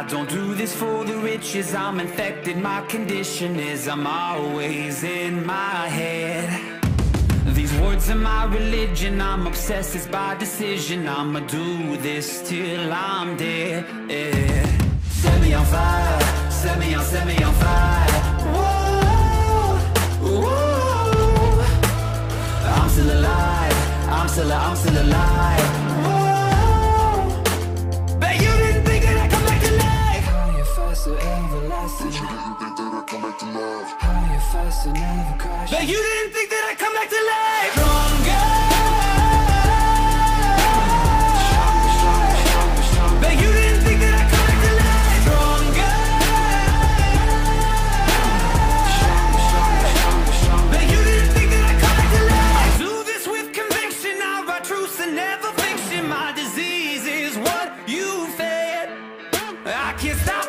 I don't do this for the riches, I'm infected. My condition is I'm always in my head. These words are my religion, I'm obsessed, it's by decision. I'ma do this till I'm dead. Yeah. Set me on fire, set me on, set me on fire. Whoa, whoa. I'm still alive, I'm still, I'm still alive. Whoa. Bet you didn't think that I'd come back to life. Stronger. Bet you didn't think that I'd come back to life. Stronger. Bet you didn't think that I'd come back to life. I do this with conviction. I write truths and never fiction. My disease is what you fed. I can't stop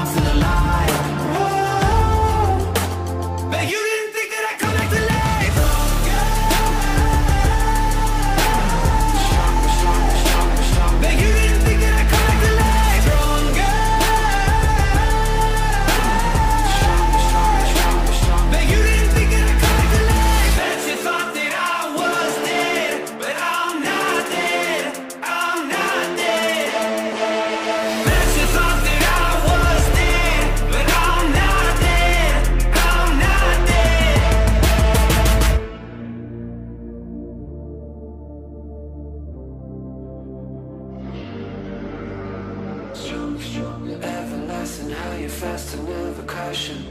I'm still, I'm Stronger, everlasting. how you fast everlasting. Never crashing.